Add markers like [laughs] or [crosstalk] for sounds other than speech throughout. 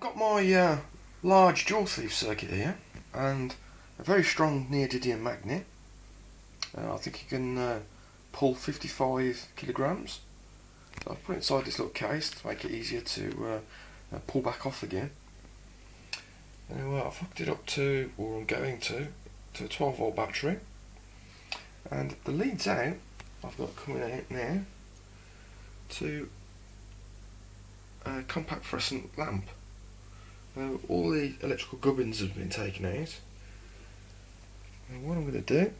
I've got my uh, large Joule thief circuit here and a very strong neodymium magnet. Uh, I think you can uh, pull 55 kilograms. So I've put it inside this little case to make it easier to uh, uh, pull back off again. Anyway, I've hooked it up to, or I'm going to, to a 12 volt battery. And the leads out, I've got coming out now to a compact fluorescent lamp. Now all the electrical gubbins have been taken out. And what I'm going to do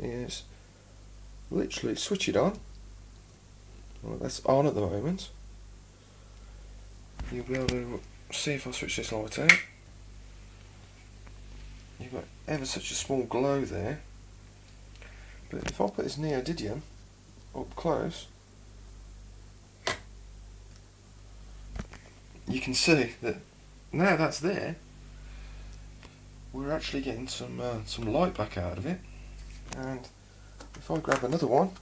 is literally switch it on. Well, that's on at the moment. You'll be able to see if I switch this light out. You've got ever such a small glow there. But if I put this neodymium up close, you can see that now that's there, we're actually getting some uh, some light back out of it. And if I grab another one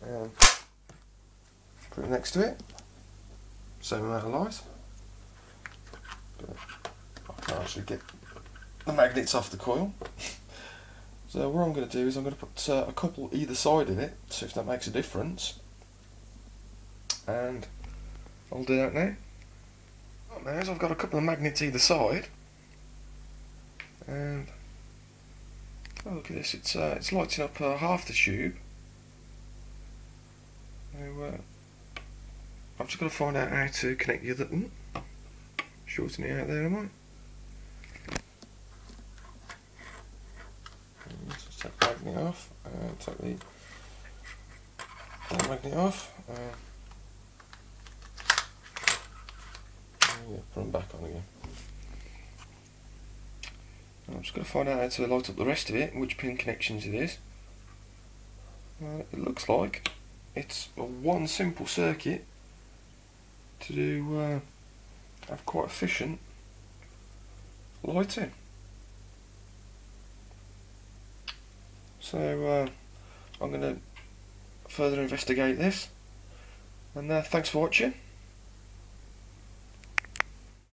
and put it next to it, same amount of light. But I can't actually get the magnets off the coil. [laughs] so what I'm going to do is I'm going to put uh, a couple either side of it, see if that makes a difference. And I'll do that now. As I've got a couple of magnets either side, and oh, look at this, it's uh, it's lighting up uh, half the tube. Now, uh, I've just got to find out how to connect the other. Mm, shorten it out there, am I? Just take the magnet off and take the magnet off. Uh, yeah, put back on again. I'm just going to find out how to light up the rest of it, which pin connections it is. It looks like it's a one simple circuit to do uh, have quite efficient lighting. So uh, I'm going to further investigate this and uh, thanks for watching.